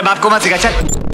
बाप को मत सिखा चल।